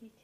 видеть.